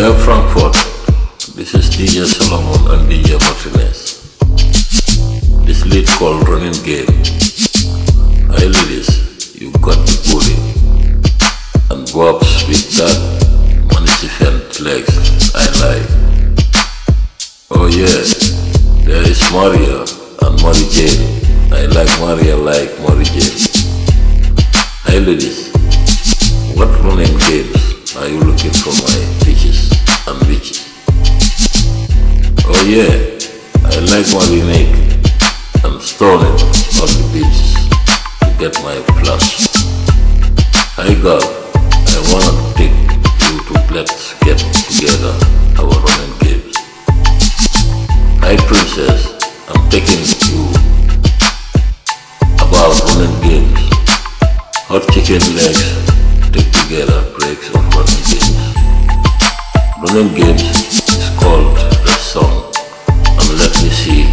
Yeah, Frankfurt. This is DJ Salomon and DJ Martinez. This lead called Running Game. Hi ladies, you got the booty. And Bob's with that magnificent legs I like. Oh yeah, there is Maria and Mary Jane. I like Maria like Mary Jane. Hi God, I wanna take you to let's get together our running games. Hi princess, I'm taking you about running games. Hot chicken legs take together breaks of running games. Running games is called the song and let me see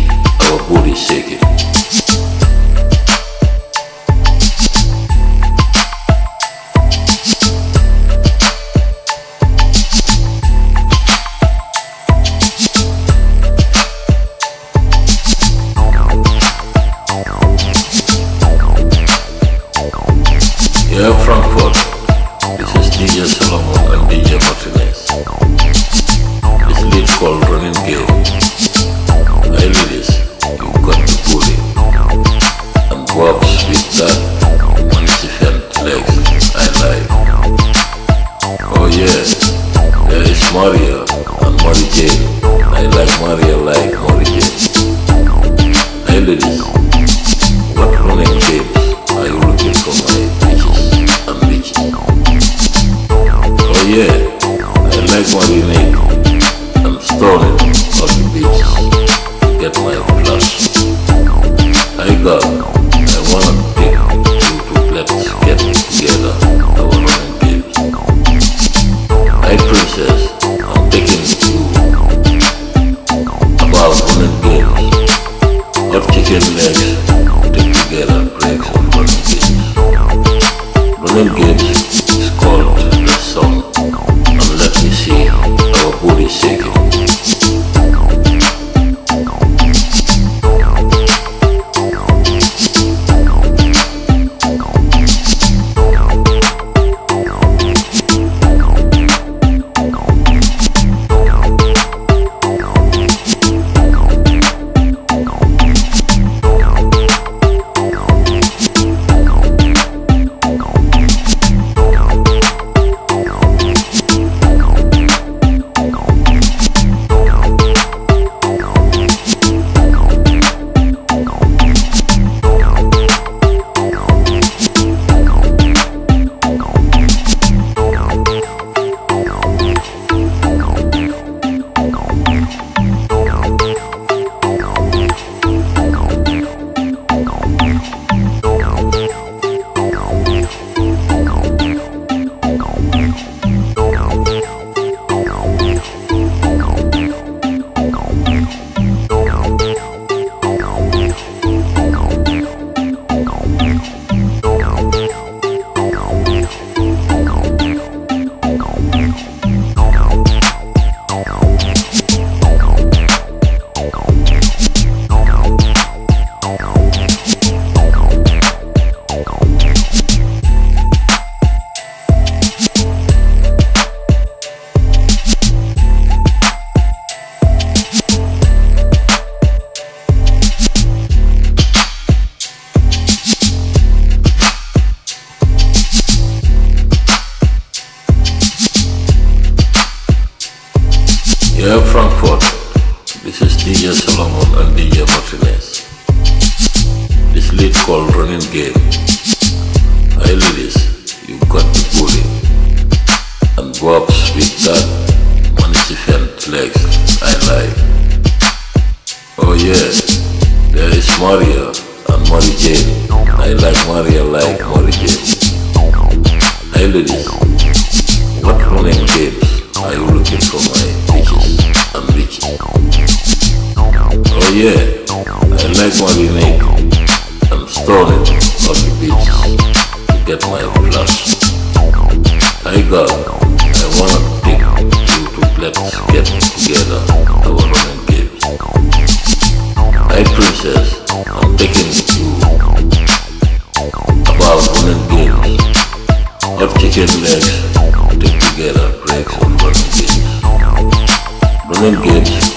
our booty shaking. Running games Running Game. Hi ladies, you got the booty. And Bob's with that magnificent legs I like. Oh yeah, there is Maria and Mary Jane. I like Maria like Mary Jane. Hi ladies, I got, I wanna take you to let's get together our running games. Hey princess, I'm taking you about running games. Hot chicken legs, take together breaks of running games. Running games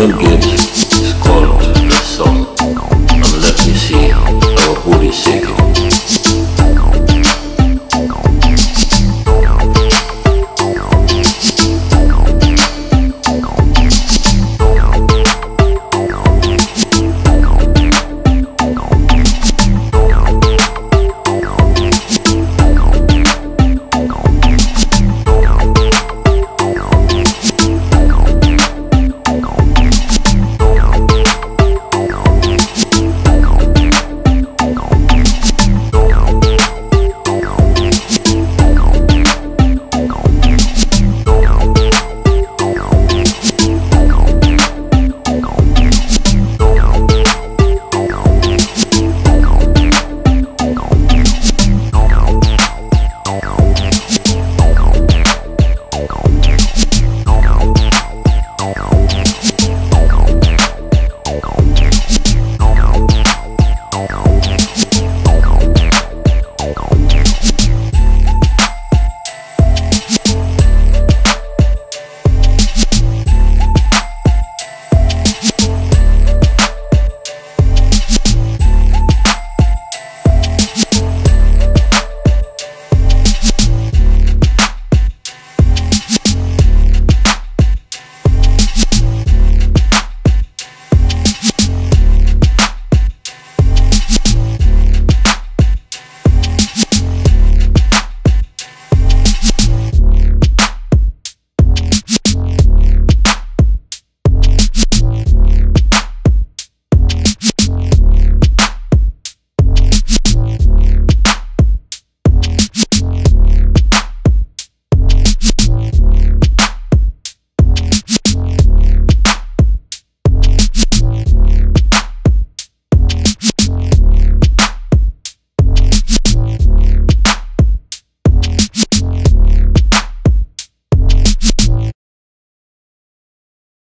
legs, take